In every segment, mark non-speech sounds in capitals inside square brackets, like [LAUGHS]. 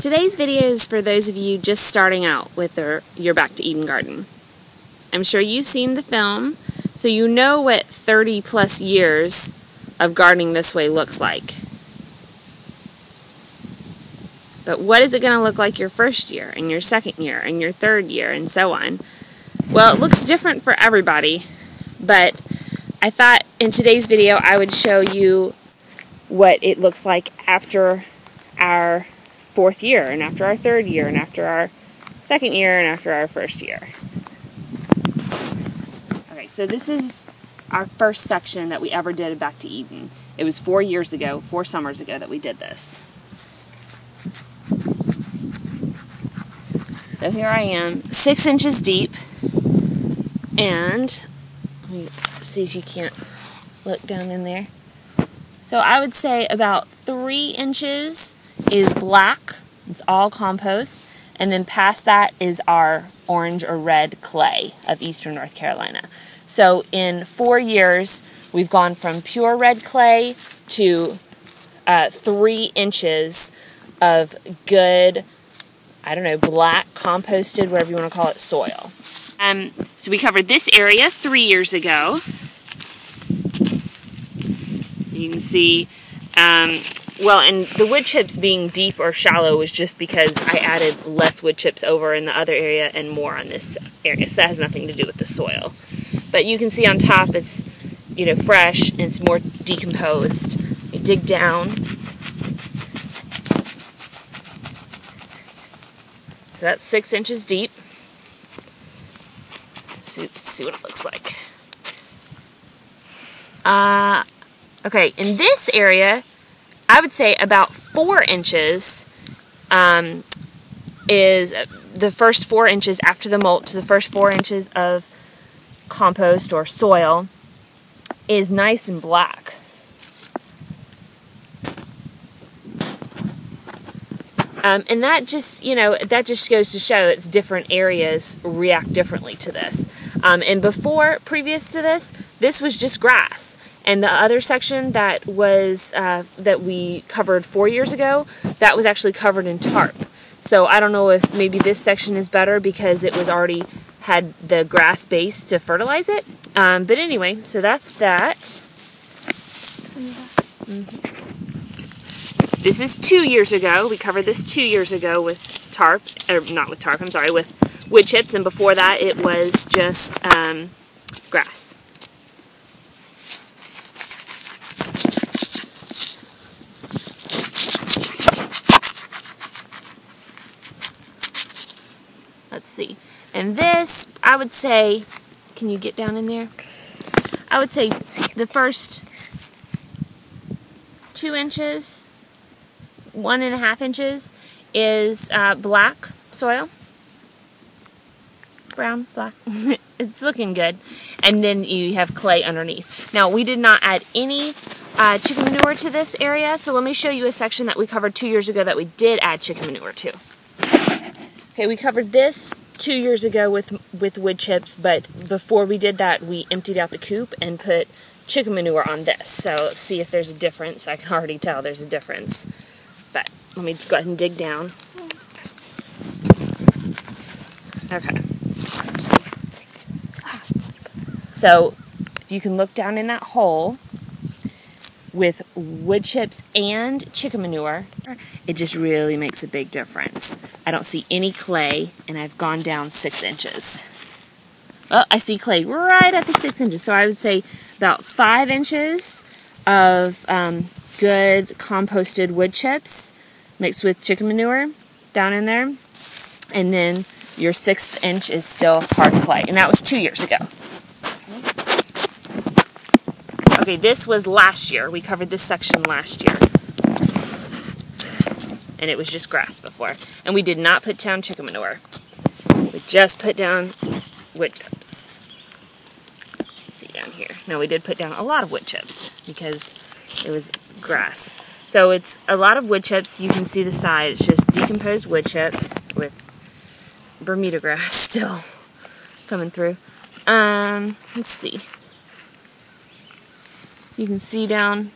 Today's video is for those of you just starting out with their, your Back to Eden garden. I'm sure you've seen the film, so you know what 30 plus years of gardening this way looks like. But what is it going to look like your first year, and your second year, and your third year, and so on? Well, it looks different for everybody, but I thought in today's video I would show you what it looks like after our fourth year, and after our third year, and after our second year, and after our first year. Okay, so this is our first section that we ever did Back to Eden. It was four years ago, four summers ago, that we did this. So here I am, six inches deep, and let me see if you can't look down in there. So I would say about three inches is black, it's all compost, and then past that is our orange or red clay of eastern North Carolina. So in four years, we've gone from pure red clay to uh, three inches of good, I don't know, black composted, whatever you want to call it, soil. Um, so we covered this area three years ago. You can see um, well, and the wood chips being deep or shallow was just because I added less wood chips over in the other area and more on this area. So that has nothing to do with the soil. But you can see on top it's, you know, fresh and it's more decomposed. You dig down. So that's six inches deep. So see what it looks like. Uh, okay, in this area, I would say about four inches um, is the first four inches after the mulch, the first four inches of compost or soil is nice and black. Um, and that just, you know, that just goes to show it's different areas react differently to this. Um, and before, previous to this, this was just grass. And the other section that was uh, that we covered four years ago, that was actually covered in tarp. So I don't know if maybe this section is better because it was already had the grass base to fertilize it. Um, but anyway, so that's that. Mm-hmm. This is two years ago. We covered this two years ago with tarp, or not with tarp, I'm sorry, with wood chips, and before that it was just um, grass. Let's see. And this, I would say, can you get down in there? I would say the first two inches, one and a half inches is uh, black soil. Brown, black. [LAUGHS] it's looking good. And then you have clay underneath. Now, we did not add any uh, chicken manure to this area, so let me show you a section that we covered two years ago that we did add chicken manure to. Okay, we covered this two years ago with with wood chips, but before we did that, we emptied out the coop and put chicken manure on this. So let's see if there's a difference. I can already tell there's a difference. But let me go ahead and dig down. Okay. So if you can look down in that hole with wood chips and chicken manure, it just really makes a big difference. I don't see any clay, and I've gone down six inches. Well, I see clay right at the six inches, so I would say about five inches of um, good composted wood chips mixed with chicken manure down in there, and then your sixth inch is still hard clay, and that was two years ago. Okay, this was last year. We covered this section last year. And it was just grass before. And we did not put down chicken manure. We just put down wood chips. Let's see down here. No, we did put down a lot of wood chips because it was grass. So it's a lot of wood chips. You can see the side. It's just decomposed wood chips with Bermuda grass [LAUGHS] still coming through. Um, let's see. You can see down,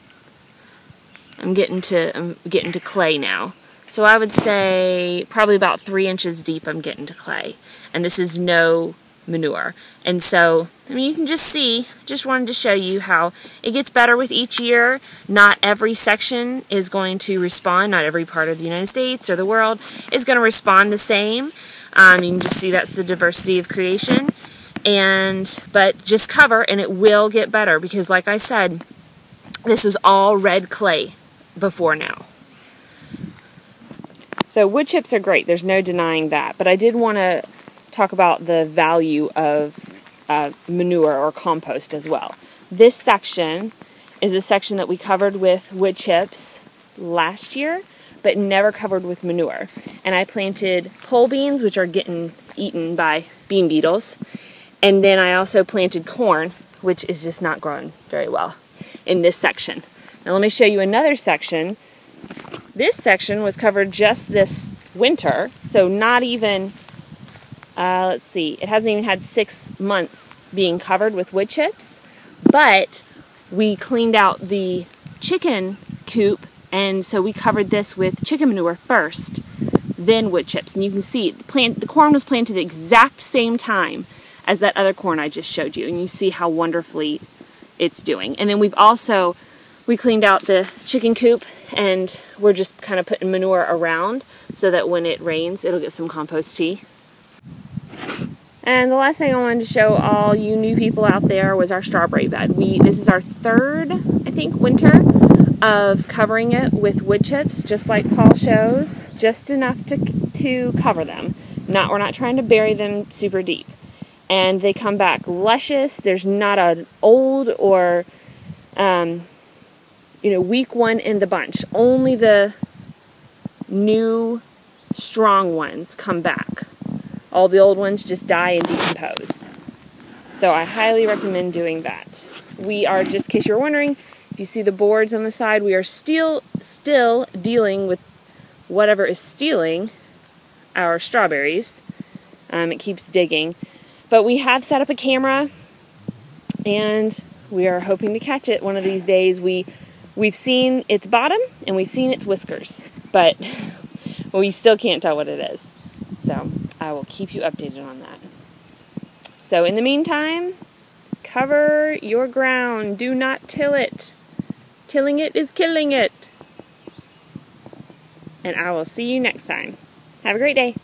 I'm getting to, I'm getting to clay now. So I would say probably about three inches deep I'm getting to clay. And this is no manure. And so, I mean, you can just see, just wanted to show you how it gets better with each year. Not every section is going to respond, not every part of the United States or the world is going to respond the same. Um, you can just see that's the diversity of creation. And, but just cover and it will get better because like I said, this is all red clay before now. So wood chips are great. There's no denying that. But I did want to talk about the value of uh, manure or compost as well. This section is a section that we covered with wood chips last year, but never covered with manure. And I planted pole beans, which are getting eaten by bean beetles. And then I also planted corn, which is just not growing very well in this section. Now let me show you another section this section was covered just this winter, so not even, uh, let's see, it hasn't even had six months being covered with wood chips, but we cleaned out the chicken coop, and so we covered this with chicken manure first, then wood chips. And you can see the plant, the corn was planted the exact same time as that other corn I just showed you, and you see how wonderfully it's doing. And then we've also we cleaned out the chicken coop and we're just kind of putting manure around so that when it rains it'll get some compost tea. And the last thing I wanted to show all you new people out there was our strawberry bed. We this is our third, I think, winter of covering it with wood chips, just like Paul shows, just enough to to cover them. Not we're not trying to bury them super deep. And they come back luscious. There's not an old or um, you know, weak one in the bunch. Only the new, strong ones come back. All the old ones just die and decompose. So I highly recommend doing that. We are, just in case you're wondering, if you see the boards on the side, we are still still dealing with whatever is stealing our strawberries. Um, it keeps digging. But we have set up a camera and we are hoping to catch it one of these days. We We've seen its bottom and we've seen its whiskers, but [LAUGHS] we still can't tell what it is. So I will keep you updated on that. So in the meantime, cover your ground. Do not till it. Tilling it is killing it. And I will see you next time. Have a great day.